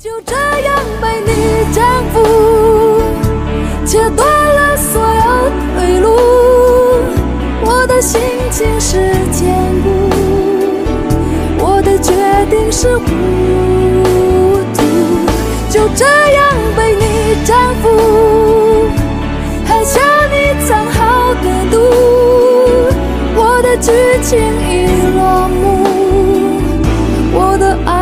就这样被你征服，切断了所有退路，我的心情是坚固，我的决定是糊涂，就这样被你征服，还笑你藏好的毒，我的剧情已落幕，我的爱。